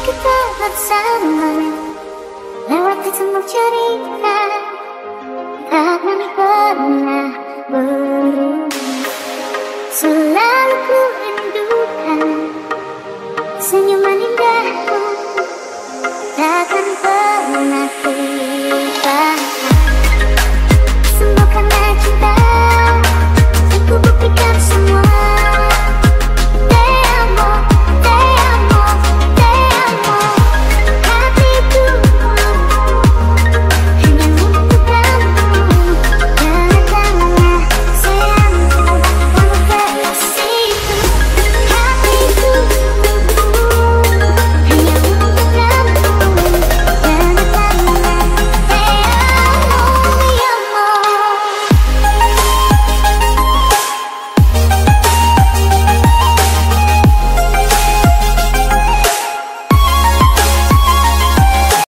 kita bersama. Lewati semua cerita Takkan pernah berubah. Selalu ku rindukan Senyuman indahmu